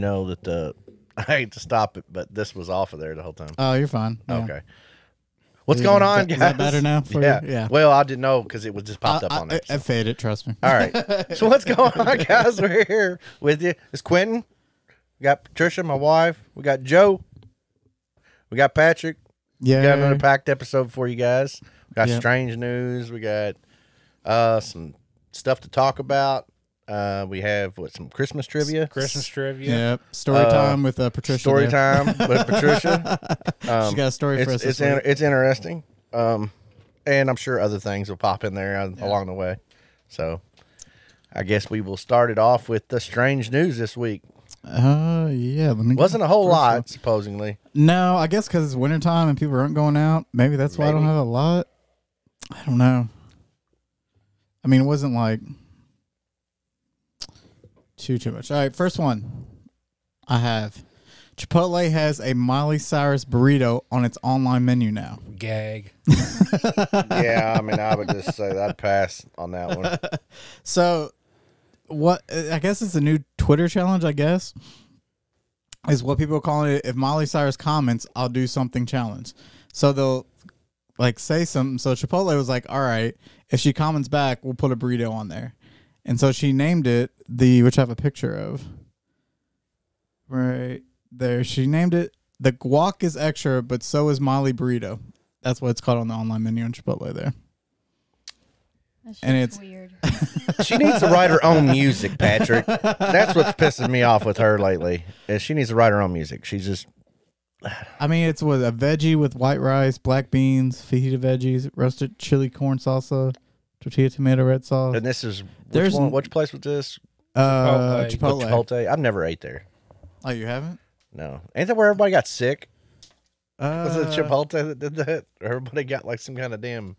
you know that the? I hate to stop it, but this was off of there the whole time. Oh, you're fine. Yeah. Okay. What's going on, is that better now for you? yeah. Yeah. Well, I didn't know because it was just popped I, up on I, there. I so. faded. Trust me. All right. So what's going on, guys? We're here with you. It's Quentin. We got Patricia, my wife. We got Joe. We got Patrick. Yeah. We got another packed episode for you guys. We got Yep. strange news. We got uh some stuff to talk about. Uh, we have what some Christmas trivia, Christmas trivia. Yep. Story Uh, time with uh, Patricia. story there. time with Patricia. Um, She's got a story for us. it's this it's, in, it's interesting. Um, and I'm sure other things will pop in there uh, Yeah. along the way. So, I guess we will start it off with the strange news this week. Uh, yeah. Let me. Wasn't a whole first lot, one. supposedly. No, I guess because it's wintertime and people aren't going out. Maybe that's why I don't Maybe. have a lot. I don't know. I mean, it wasn't like too too much. All right, first one. I have Chipotle has a Miley Cyrus burrito on its online menu now. Gag. yeah, I mean, I would just say that I'd pass on that one. So, what I guess it's a new Twitter challenge. I guess is what people are calling it. If Miley Cyrus comments, I'll do something challenge. So they'll like say something. So Chipotle was like, "All right, if she comments back, we'll put a burrito on there." And so she named it the which I have a picture of right there. She named it the guac is extra, but so is Miley burrito. That's what it's called on the online menu on Chipotle there. That's And it's- weird. She needs to write her own music, Patrick. That's what's pissing me off with her lately. Is she needs to write her own music. She's just I mean, it's with a veggie with white rice, black beans, fajita veggies, roasted chili corn salsa, tortilla tomato red sauce. and this is which There's one, n- which place was this? Uh, Chipotle. Chipotle. Chipotle. I've never ate there. Oh, you haven't? No, ain't that where everybody got sick? Uh, Was it Chipotle that did that? Everybody got like some kind of damn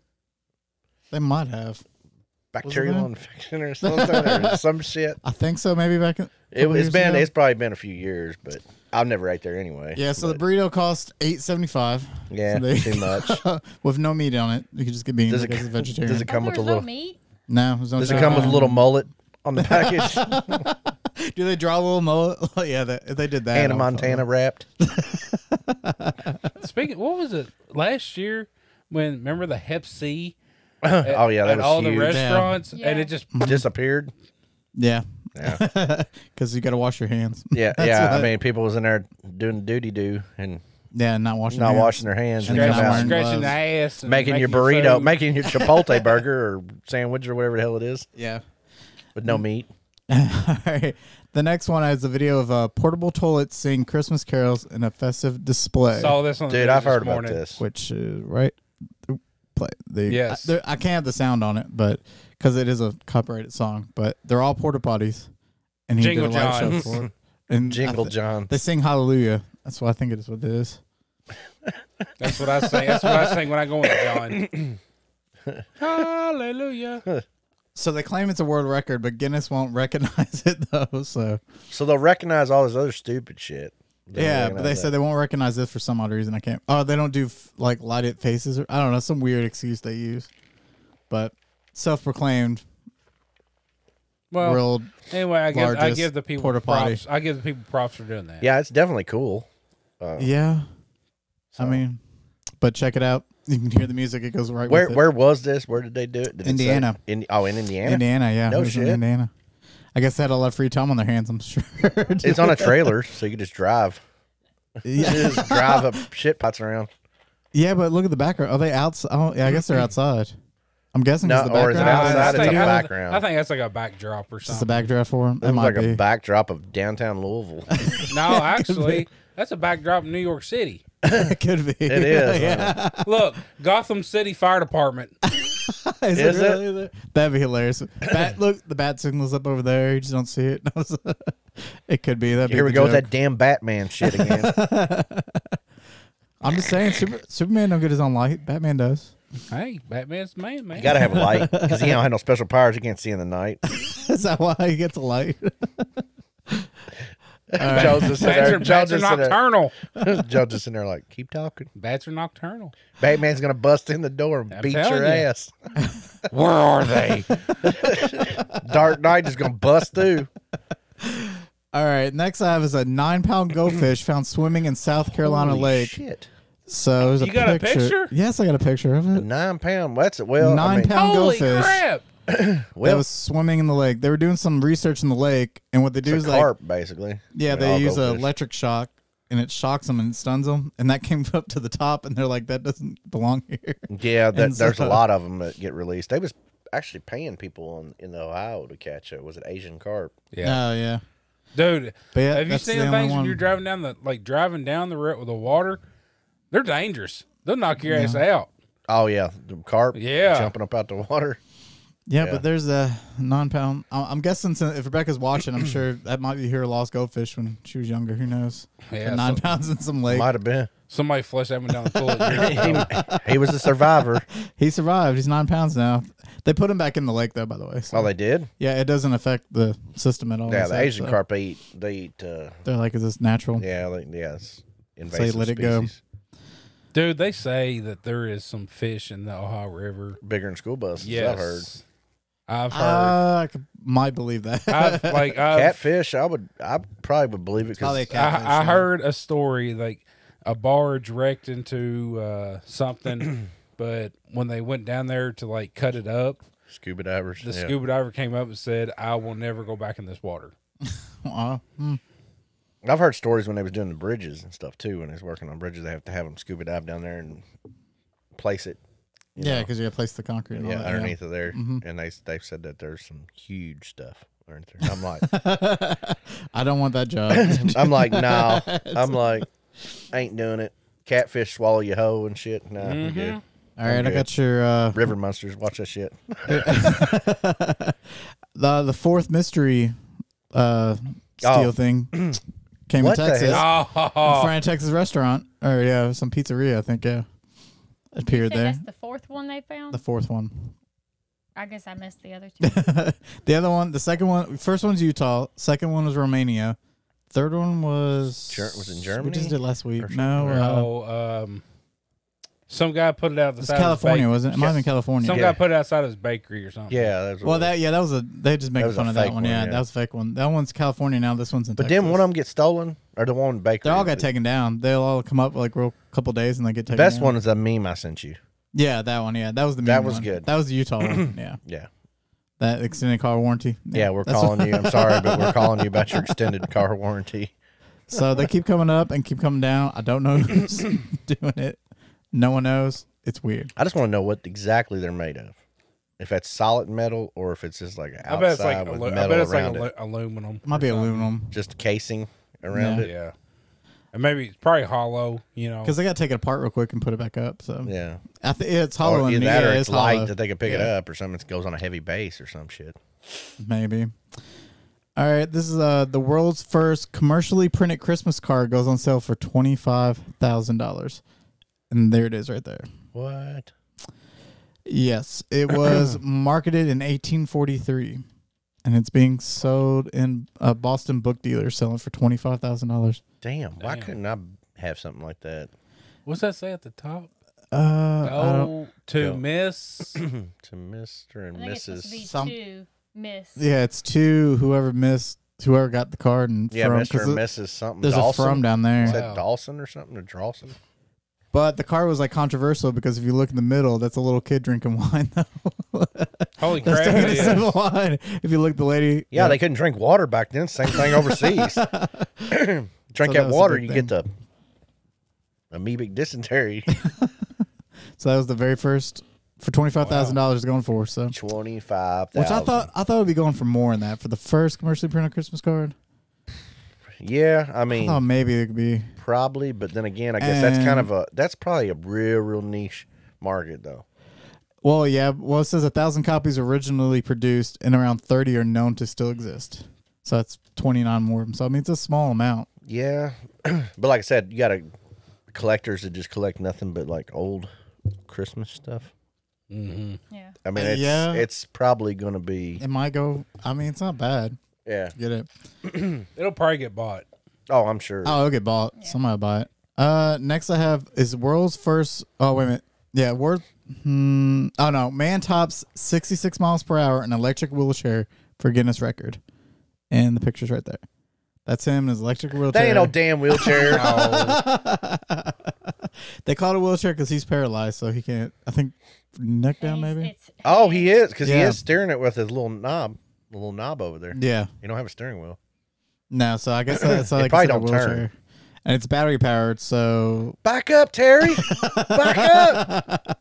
They might have. bacterial infection or something or some shit. I think so. Maybe back in. It, couple it's years been ago. it's probably been a few years, but I've never ate there anyway. Yeah, so the burrito cost eight seventy five. yeah, so they- too much. with no meat on it. You could just get beans. Does it guess c- it's vegetarian. does it come oh, with a there's no little? meat. no, no Does it come with a little mullet on the package? Do they draw a little mullet? yeah, they, they did that. Hannah Montana wrapped. Speaking, what was it last year when remember the Hep C? oh yeah, that at was all huge. the restaurants, Yeah. and it just Disappeared. Yeah, Yeah, because you got to wash your hands. yeah, That's yeah. I what- mean, people was in there doing duty do and Yeah, not washing. not your hands. washing their hands and And come out wearing scratching gloves. the ass, and making your food. burrito, making your Chipotle burger or sandwich or whatever the hell it is Yeah. with no meat. All right. The next one is a video of a portable toilet singing Christmas carols in a festive display. Saw this on the Dude, news I've heard this about morning. this. which is right. Play the Yes. I, there- I can't have the sound on it, but because it is a copyrighted song, but they're all porta potties, and he Jingle did a live show Johns. for it. And I Jingle th- John. They sing Hallelujah. That's what I think it is. What it is. That's what I say. That's what I think when I go in John. Hallelujah. So they claim it's a world record, but Guinness won't recognize it though. So So they'll recognize all this other stupid shit. They yeah, won't but they recognize said that. they won't recognize this for some odd reason. I can't. Oh, they don't do f- like lighted faces or I don't know some weird excuse they use. But self-proclaimed Well, world. anyway, I give I largest give the people porta potty. props. I give the people props for doing that. Yeah, it's definitely cool. Uh, Yeah, so- I mean, but check it out. You can hear the music. It goes right. where with it. where was this? Where did they do it? Did it say- Indiana. in oh, in Indiana. Indiana, yeah. No it was in shit. Indiana. I guess they had a lot of free time on their hands. I'm sure. It's on a trailer, so you can just drive. yeah. Just drive up shit pots around. yeah, but look at the background. Are they outside? Oh, yeah, I guess they're outside. I'm guessing No, the or is it background outside? I It's think, a I, background. I think that's like a backdrop or Just a something. backdrop for them. It That looks might like be. a backdrop of downtown Louisville. no, actually, that's a backdrop in New York City. it could be. It is, yeah. Look, Gotham City Fire Department. Is, Is it it? really? That'd be hilarious. Bat, look, the bat signal's up over there. You just don't see it. it could be. That'd be Here we the go with joke. that damn Batman shit again. I'm just saying, Super, Superman don't get his own light. Batman does. Hey, Batman's man, man. You gotta have a light because he don't have no special powers. You can't see in the night. Is that why he gets a light? Joe's just sitting Bats there. are, Joe's bats are just there. nocturnal. Joe's just sitting there like, keep talking. Bats are nocturnal. Batman's gonna bust in the door and I'm beat your you. ass. Where are they? Dark Knight is gonna bust through. All right, next I have is a nine pound goldfish found swimming in South Carolina Holy Lake. Shit. So there's a You got a picture. picture? Yes, I got a picture of it. Nine pound. That's it. Well, I Nine mean, pound Holy goldfish crap! that was swimming in the lake. They were doing some research in the lake, and what they do it's is a like, carp, basically. yeah, I mean, they use an electric shock, and it shocks them and stuns them, and that came up to the top, and they're like, that doesn't belong here. Yeah, that, And there's so- a lot of them that get released. They was actually paying people in, in Ohio to catch it. Was it Asian carp? Yeah, Oh yeah, dude. but yeah, have you that's seen the the things when you're driving down the like driving down the road with the water? They're dangerous. They'll knock your ass out. Oh yeah, the carp. Yeah. jumping up out the water. Yeah, Yeah. but there's a non-pound. I- I'm guessing since if Rebecca's watching, I'm sure that might be her lost goldfish when she was younger. Who knows? Yeah, nine so- pounds in some lake. Might have been. Somebody flushed that one down the toilet. he, he was a survivor. He survived. He's nine pounds now. They put him back in the lake though. By the way, so, Oh, they did. yeah, it doesn't affect the system at all. Yeah, the like, Asian so carp they eat. They eat. Uh, They're like, is this natural? yeah, they, yeah, it's invasive let it go. Species. Dude, they say that there is some fish in the Ohio River. Bigger than school buses. Yes, I've heard. I've heard. Uh, I could, might believe that. I've like I've, Catfish. I would. I probably would believe it Probably a because catfish, I, I yeah. heard a story like a barge wrecked into uh, something, but when they went down there to like cut it up, scuba divers. the yeah. scuba diver came up and said, "I will never go back in this water." Uh, hmm. I've heard stories when they was doing the bridges and stuff too. When they was working on bridges, they have to have them scuba dive down there and place it. yeah, because you got to place the concrete. and all yeah, that, underneath of there, Mhm. and they they said that there's some huge stuff underneath there. I'm like, I don't want that job. I'm like, no, I'm like, ain't doing it. Catfish swallow your hoe and shit. Nah, I'm Mm-hmm. good. all right, I good. got your uh, River monsters, watch that shit. the the fourth mystery uh steel Oh. thing came What in Texas. hell? Oh, Friday Texas restaurant, or yeah, some pizzeria. I think yeah, appeared there. That's the fourth one they found. The fourth one. I guess I missed the other two. the other one, the second one, first one's Utah. Second one was Romania. Third one was Ger- was it We Germany just did last week. or No, something? uh, um, some guy put it out the side. California, of his wasn't it? It might have been California. Some Yeah. guy put it outside of his bakery or something. Yeah, that's what Well, it that was. yeah, that was a they just make That was a fun of that fake one. one, Yeah, yeah. that was a fake one. That one's California now. This one's in But Texas. then one of them get stolen, or the one in bakery. They all got taken down. They'll all come up like real couple days and they get taken. best down. one is a meme I sent you. Yeah, that one. Yeah, that was the That main was one. good. That was the Utah one. Yeah, Yeah, that extended car warranty. yeah, we're that's calling you. I'm sorry, but we're calling you about your extended car warranty. So they keep coming up and keep coming down. I don't know who's doing it. No one knows. It's weird. I just want to know what exactly they're made of. If that's solid metal or if it's just like an I bet it's like outside with alu- I metal bet it's like around alu- it, aluminum. It might be aluminum just casing around Yeah. it. Yeah, and maybe it's probably hollow. You know, because they got to take it apart real quick and put it back up. So Yeah, I think it's hollow. or and either yeah, that or it's it's light hollow. that they can pick it Yeah. up, or something that goes on a heavy base or some shit. Maybe. All right, this is uh the world's first commercially printed Christmas card goes on sale for twenty five thousand dollars, and there it is right there. What? Yes, it was marketed in 1843, and it's being sold in a Boston book dealer selling for twenty five thousand dollars. Damn, why Damn. couldn't I have something like that? what's that say at the top? Uh, Oh, to Go. miss. to Mr. I and think it's to Mrs. Some- two miss. yeah, it's to whoever missed, whoever got the card, and Yeah, from, Mr. 'cause and it- Mrs. something. There's Dawson? a from down there. Is Wow. that Dawson or something? Or Drawson? But the card was like controversial because if you look in the middle, that's a little kid drinking wine. Though Holy crap! taking It a sip wine. If you look, the lady. Yeah, they couldn't drink water back then. Same thing overseas. drink So that that water, big you get the amoebic dysentery. So that was the very first for twenty five thousand dollars going for. So Twenty five which I thought I thought it would be going for more than that for the first commercially printed Christmas card. Yeah, I I mean, thought maybe it could be. probably, but then again, I guess that's kind of a that's probably a real, real niche market though. Well, yeah. Well, it says a thousand copies originally produced and around thirty are known to still exist. So that's twenty nine more. So I mean, it's a small amount. Yeah, but like I said, you got to collectors that just collect nothing but like old Christmas stuff. Mhm. Yeah. I mean, it's yeah. it's probably gonna be It might go. I mean, it's not bad. Yeah. Get it? It'll probably get bought. Oh, I'm sure. Oh, it'll get bought. Yeah. Somebody will buy it. Uh, next I have is world's first. Oh wait a minute. Yeah, worth. Hmm, oh no, man tops 66 miles per hour in electric wheelchair for Guinness record, and the picture's right there. That's him in his electric wheelchair. That ain't no damn wheelchair. they call it a wheelchair because he's paralyzed, so he can't. I think neck down maybe. It's oh, he is because he is steering it with his little knob, the little knob over there. Yeah, You don't have a steering wheel. no. So I guess that's how It they probably don't turn. wheelchair. And it's battery powered, so Back up, Terry. Back up.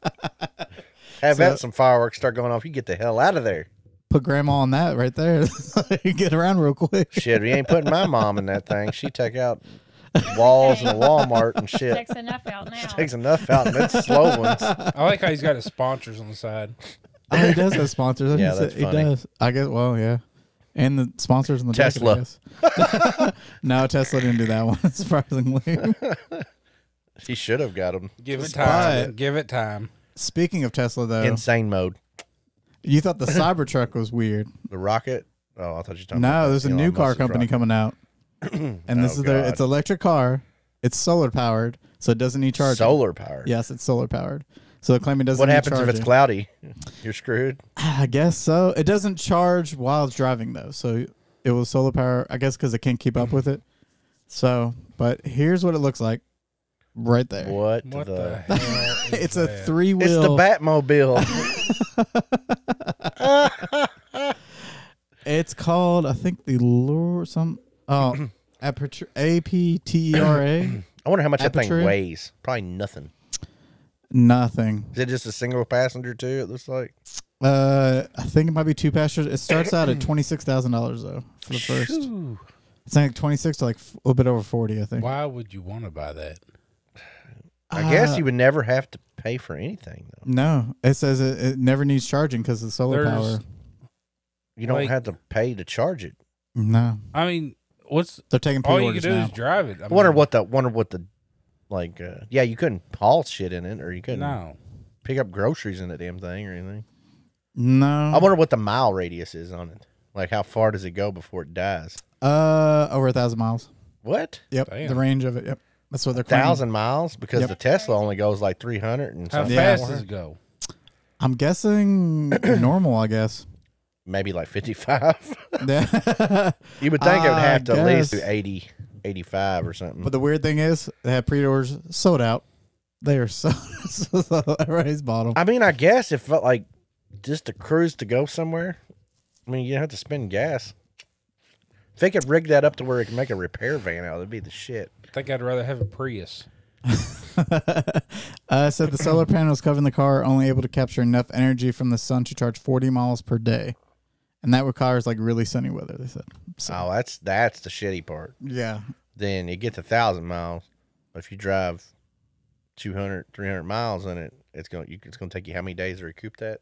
Have So- that some fireworks start going off. You get the hell out of there. put grandma on that right there. you get around real quick. Shit, we ain't putting my mom in that thing. She take out walls in a Walmart and shit. takes enough out now. Takes enough out, and it's slow ones. I like how he's got his sponsors on the side. Oh, he does have sponsors. Yeah, He that's said- he funny. does. I guess. Well, yeah, and the sponsors in the jacket, Tesla. I guess. no, Tesla didn't do that one. Surprisingly. he should have got him. Give it But- time. Give it time. Speaking of Tesla, though, Insane mode. you thought the Cybertruck was weird. The rocket. Oh, I thought you were talking about No, the there's a Elon new car company rocket. coming out, and this Oh, is their. God. It's electric car. It's solar powered, so it doesn't need charging. Solar powered. Yes, it's solar powered. So the claim it doesn't. What need happens if it's charging. cloudy? You're screwed. I guess so. It doesn't charge while it's driving though, so it was solar power. I guess because it can't keep up with mm-hmm. it. So, but here's what it looks like, right there. What, What the? the hell? is it's a that? three It's the. Batmobile. It's called I think the lure some oh aperture A P T E R A I wonder how much that thing weighs. Probably nothing. Nothing. Is it just a single passenger too? It looks like. Uh, I think it might be two passengers. It starts out at twenty six thousand dollars though for the first. Ooh, It's like twenty six to like f- a little bit over forty. I think. why would you want to buy that? I guess Uh, you would never have to pay for anything though. No, it says it, it never needs charging because of the solar There's- power. You don't Like- have to pay to charge it. No, I mean, what's they're taking all you can pre-orders do now. is drive it. I, I wonder mean, what the wonder what the like. Uh, yeah, you couldn't haul shit in it, or you couldn't No, pick up groceries in the damn thing or anything. No, I wonder what the mile radius is on it. Like how far does it go before it dies? Uh, over a thousand miles. What? Yep, Damn. the range of it. Yep, that's what they're claiming. Thousand miles? Because Yep. the Tesla only goes like three hundred and how something. Yeah. fast does it go? I'm guessing normal. I guess. Maybe like fifty five. Yeah. you would think it would have to at least do guess. 80, 85 or something. but the weird thing is, they have pre-orders sold out. They are so, so everybody's bought them. I mean, I guess if uh, like just a cruise to go somewhere, I mean, you have to spend gas. If they could rig that up to where it can make a repair van out, it'd be the shit. I think I'd rather have a Prius. uh, said the solar panels covering the car are only able to capture enough energy from the sun to charge 40 miles per day, and that requires like really sunny weather. They said. So Oh, that's that's the shitty part. yeah, Then it gets a thousand miles. If you drive 200, 300 miles in it, it's gonna you, it's gonna take you how many days to recoup that?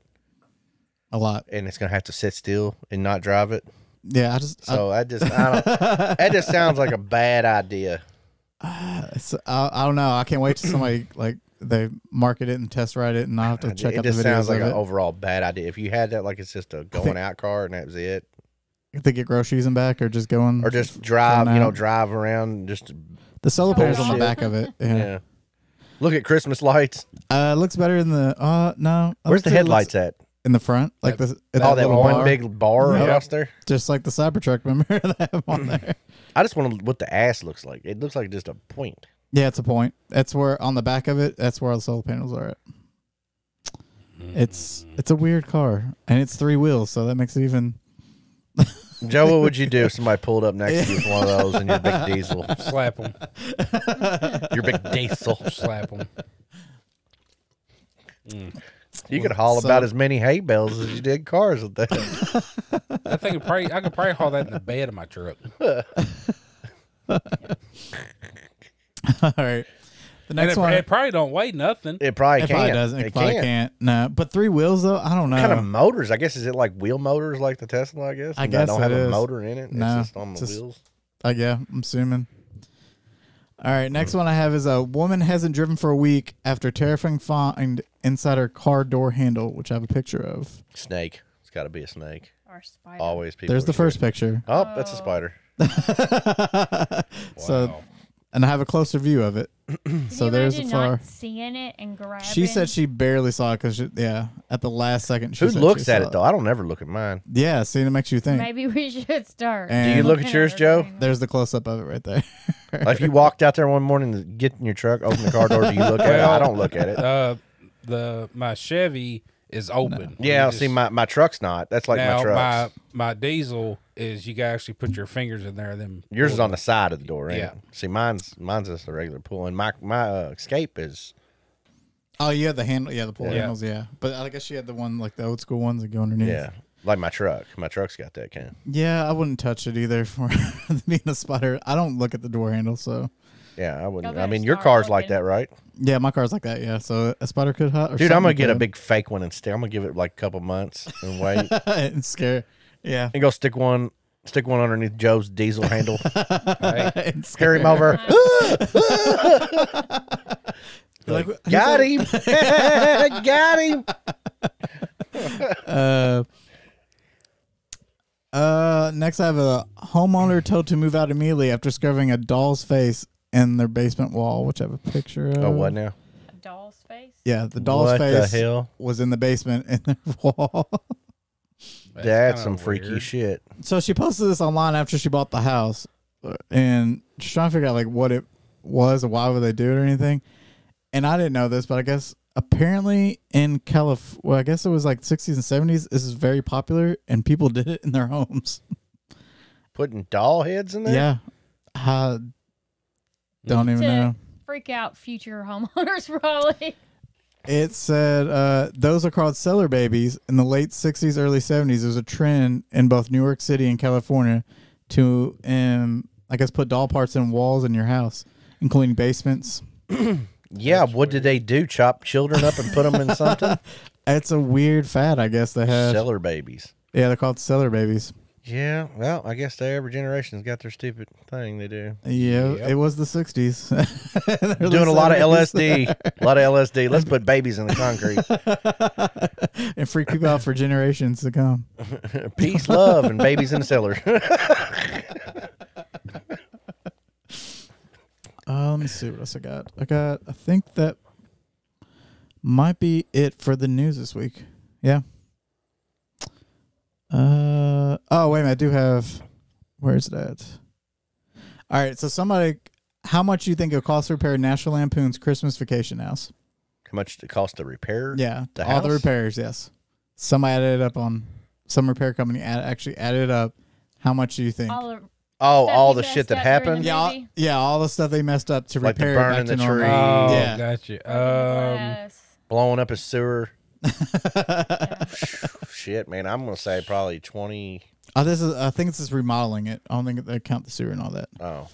a lot. And it's gonna have to sit still and not drive it. Yeah, I just So I just I don't, that just sounds like a bad idea. it's, I, I don't know. I can't wait till somebody like they market it and test ride it, and I have to check it out the just videos sounds like of an it. overall bad idea. If you had that like it's just a going think- out car and that was it, If they get groceries and back, or just going, or just drive, you know, out. drive around. Just the solar panels on the back of it. yeah. Yeah, Look at Christmas lights. uh, looks better in the. Uh, no, Where's the say it looks headlights at? in the front? Like That- the Oh, that little one bar, big bar Yeah. across there. just like the Cybertruck. Remember they have on there. I just want to what the ass looks like. It looks like just a point. Yeah, it's a point. That's where on the back of it. That's where all the solar panels are at. It's mm. it's a weird car, and it's three wheels, so that makes it even. Joe, what would you do if somebody pulled up next to you with one of those in your big diesel? Slap them. Your big diesel. Slap them. Mm. You could haul So- about as many hay bales as you did cars with that. I think it probably I could probably haul that in the bed of my truck. all right, the next it, one. it probably don't weigh nothing. It probably It can't. probably doesn't. It, It probably can't. can't. No, but three wheels though. I don't know. What kind of motors? I guess is it like wheel motors like the Tesla? I guess. I And guess don't it have a motor in it. No, it's just on the just- wheels. Uh, yeah, I'm assuming. All right, next one I have is a woman hasn't driven for a week after terrifying find inside her car door handle, which I have a picture of. Snake. It's got to be a snake. Or spider. Always people. There's the scared. first picture. Oh, that's a spider. So Wow. And I have a closer view of it. So you there's the imagine flower. not seeing it and grabbing? She said she barely saw it because yeah, at the last second. She Who said looks she at saw it though? I don't ever look at mine. Yeah, see, it makes you think. maybe we should start. And- Do you look at yours, Joe? There's the close up of it right there. Like if you walked out there one morning, to get in your truck, open the car door, do you look at it? I don't look at it. Uh, the my Chevy is open. Yeah, You see, just- my, my truck's not. That's like now my truck's. my my diesel is you can actually put your fingers in there. Then Yours is on the side of the door, ain't Yeah. See, mine's mine's just a regular pull, and my my uh, escape is oh, you had the handle, yeah, the pull Yeah. handles, yeah. But I guess you had the one like the old school ones that go underneath. yeah, like my truck. My truck's got that kind. Yeah, I wouldn't touch it either for being a spider. I don't look at the door handle, so Yeah, I wouldn't. I mean, your start car's like that, right? yeah, my car's like that. Yeah, so a spider could hot. Dude, I'm gonna something get a big fake one instead. I'm gonna give it like a couple months and wait, and scare. Yeah, and go stick one stick one underneath Joe's diesel handle. Hey, and scare him over. Like, Got him. Got him. Uh, uh, next, I have a homeowner told to move out immediately after discovering a doll's face in their basement wall, which I have a picture of. Oh, what now? A doll's face. Yeah, the doll's what face the hell? was in the basement in their wall. That's That's kinda some freaky shit. so she posted this online after she bought the house, and she's trying to figure out like what it was and why would they do it or anything. And I didn't know this, but I guess apparently in California, well, I guess it was like 60s and 70s. This is very popular, and people did it in their homes. Putting doll heads in there. Yeah, I don't hmm. even To know. freak out future homeowners, probably. It said uh, those are called cellar babies. In the late 60s, early 70s, there was a trend in both New York City and California to, um, I guess, put doll parts in walls in your house, including basements. Yeah. what did they do? Chop children up and put them in something? It's a weird fad, I guess they have. Cellar babies. Yeah, they're called cellar babies. Yeah. Well, I guess they, every generation's got their stupid thing they do. Yeah, Yep. it was the 60s. They're Doing a lot of. LSD. a lot of LSD. Let's put babies in the concrete. and freak people out for generations to come. Peace, love, and babies in the cellar. Uh, let me see what else I got. I got. I think that might be it for the news this week. Yeah. Uh oh, wait a minute. I do have. Where's it at? All right. So somebody, how much do you think it costs to repair National Lampoon's Christmas Vacation House? How much did it cost to repair? Yeah, The all the repairs. Yes. Somebody added it up on some repair company add, actually added it up. How much do you think? All the Oh, all the shit that happened. yeah, all, yeah, all the stuff they messed up to Like the repair it back burning the normal. tree. Oh, Yeah. gotcha. Um, glass. Blowing up a sewer. Shit, man. I'm gonna say probably twenty. Oh, this is. I think this is remodeling it. I don't think they count the sewer and all that. Oh,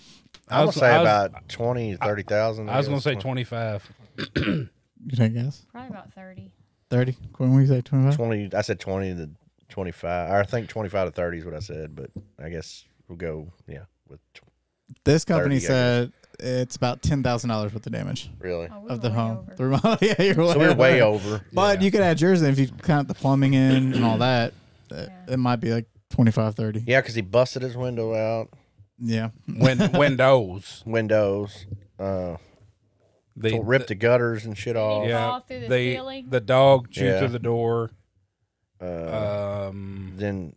I I'm was- gonna say I was- about twenty, thirty thousand. I was gonna say twenty five. You take guess? Probably about thirty. Thirty. When we say twenty-five. twenty. I said twenty to twenty-five. Or I think twenty-five to thirty is what I said, but I guess we'll go. Yeah, with tw- This company 30, I said it's about ten thousand dollars worth of damage really. Oh, we of were the way home. over. The remodel. yeah, you're So we're way over. But Yeah. you could add yours in if you count the plumbing in and all that. uh, Yeah. It might be like 25, 30. Yeah, because he busted his window out, Yeah. Win- windows. windows, uh, The, ripped the gutters and shit Did off. yeah, fall through the the ceiling? the dog chewed Yeah. through the door. Uh, Um, then,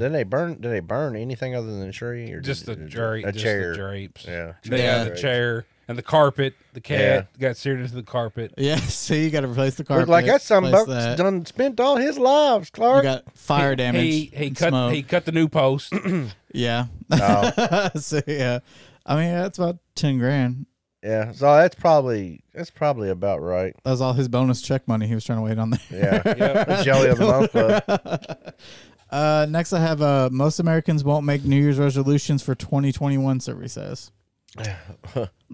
then they burn. Did they burn anything other than the tree or just the did- drape, A just chair. the drapes. Yeah. Yeah, Yeah. the chair and the carpet. The cat got seared into the carpet. Yeah. See, you got to replace the carpet. Look like that some replace buck's that. done spent all his lives, You Clark. got fire He- damage. He he cut smoke. he cut the new post. yeah. Oh. so yeah, I mean that's about ten grand. yeah, so that's probably that's probably about right. That was all his bonus check money he was trying to wait on there. Yeah, Yep. jelly of the month. Club. Uh, next, I have uh, most Americans won't make New Year's resolutions for 2021. Survey says.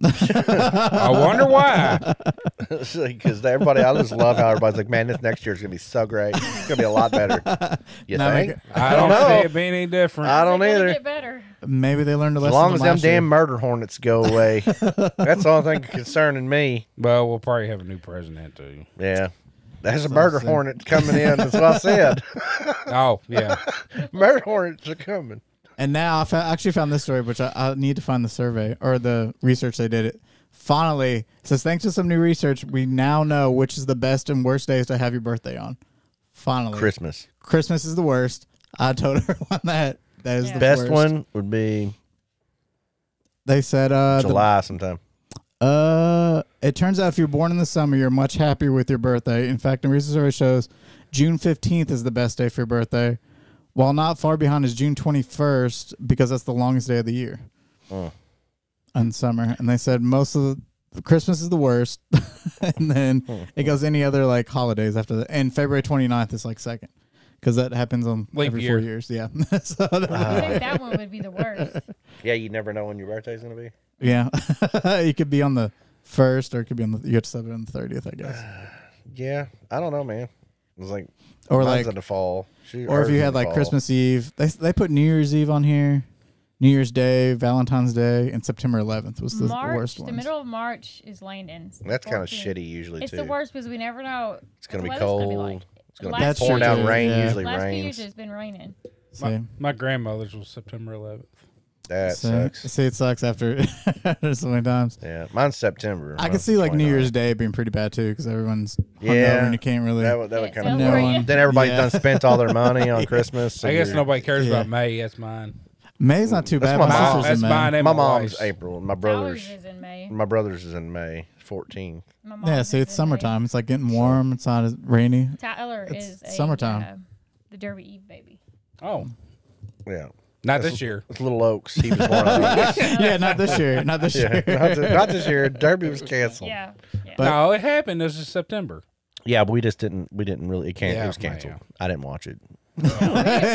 I wonder why. Because everybody, I just love how everybody's like, "Man, this next year's gonna be so great. It's gonna be a lot better." You Now think? make it- I don't know. see it being any different. I don't either. Get better. Maybe they learned a As lesson. long as them last year. damn murder hornets go away, that's the only thing concerning me. well, we'll probably have a new president too. Yeah, there's a murder what hornet coming in. That's what I said. Oh yeah, murder hornets are coming. And now I fa- actually found this story, which I, I need to find the survey or the research they did it. Finally, it says thanks to some new research, we now know which is the best and worst days to have your birthday on. Finally, Christmas. Christmas is the worst. I told everyone that that is Yeah. the Best worst. one would be They said uh, the- July sometime. Uh, it turns out if you're born in the summer, you're much happier with your birthday. In fact, a recent survey shows June 15th is the best day for your birthday, while not far behind is June 21st because that's the longest day of the year Oh. in summer. And they said most of the Christmas is the worst, and then Hmm. it goes any other like holidays after that. And February 29th is like second because that happens on Leap every year. four years. Yeah, so that- I think that one would be the worst. Yeah, you never know when your birthday's gonna be. yeah, it could be on the first or it could be on the you have to set it on the 30th, I guess. Yeah, I don't know, man. It's like Or like in the fall. Shoot, Or if you had like fall. Christmas Eve, they they put New Year's Eve on here, New Year's Day, Valentine's Day, and September 11th was the March, worst one. the middle of March is Landon. That's kind of shitty usually It's too. the worst because we never know. It's gonna be cold. Gonna be like. It's gonna Last be pouring true, down rain. yeah. Usually Last few years it's been raining. My, my grandmother's was September 11th. That see, sucks. see, it sucks after after so many times. Yeah, mine's September. I can see like New Year's Day being pretty bad too because everyone's Yeah, and you can't really. That would, that would Yeah, kind of. no one- Then everybody's Yeah. done spent all their money on Christmas. so I guess nobody cares Yeah. about May. That's mine. May's not too That's bad. my My, mom. sister's That's in May. mine My my mom's wife's. April. My Ours brother's is in May. my brother's is in May 14th. My Yeah, mom's see, it's in May. summertime. It's like getting warm. It's not as rainy. Tyler It's is a, summertime. uh, the Derby Eve baby. Oh, Yeah, not this year. it's Little Oaks. He was born. on Oaks. yeah, not this year. Not this yeah, year. not, this, not this year. Derby was canceled. Yeah. yeah. But- no, it happened. It was just September. Yeah, but we just didn't. We didn't really. It can't. Yeah, it was canceled. man. I didn't watch it. didn't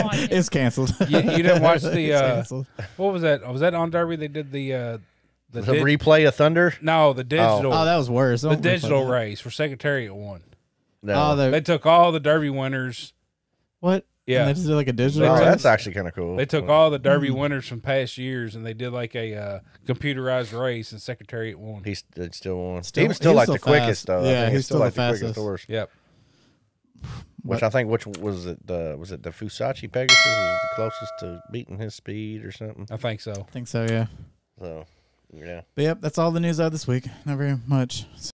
watch it. it's canceled. You, you didn't watch the It's uh, canceled. what was that? Was that on Derby? They did the uh, the, The di- replay of Thunder. no the digital Oh, that was worse. the Don't replay digital that. race for Secretariat won. No. Oh, They they took all the Derby winners. what? Yeah. And they just did like a digital. oh, that's actually kind of cool. They took all the Derby winners from past years and they did like a uh, computerized race and Secretariat won. He st- still won. Still- he was still he was like still the quickest though. Yeah, think he's it's still like the the quickest horse. Yep. Which I think which was it the was it the Fusaichi Pegasus was the closest to beating his speed or something. I think so. I think so. Yeah. So yeah. But yep, that's all the news out this week. Not very much.